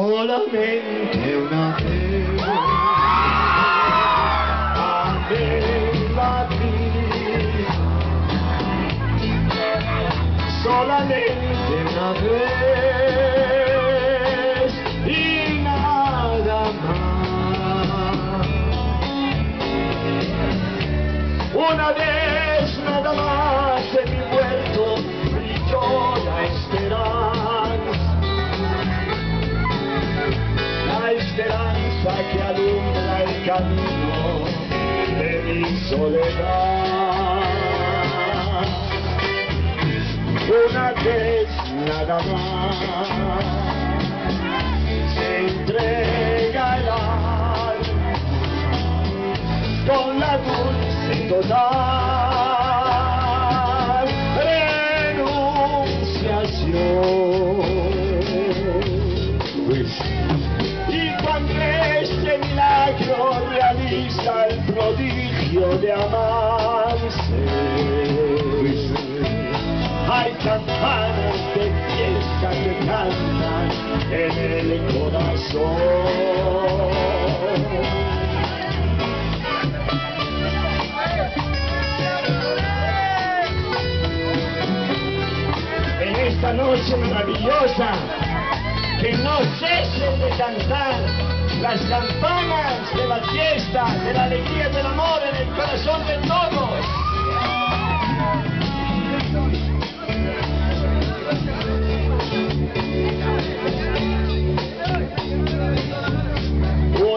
solamente una vez. Amé solamente una vez y nada más una vez nada más en mi que alumbra el camino de mi soledad. Una vez nada más se entrega el alma con la dulce total renunciación. Este milagro realiza el prodigio de amarse, hay campanas de fiesta que cantan en el corazón. Esta noche maravillosa, que no cesen de cantar las campanas de la fiesta, de la alegría y del amor en el corazón de todos.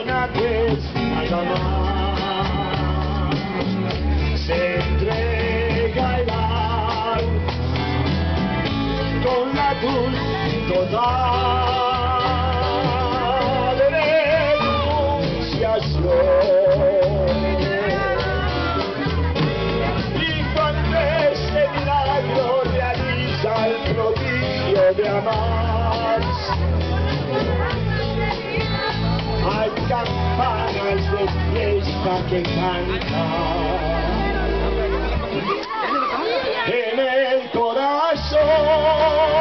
Una vez nada más se entrega el alma con la dulce total Y cuando este milagro realiza el prodigio de amarse, hay campanas de fiesta que cantan en el corazón.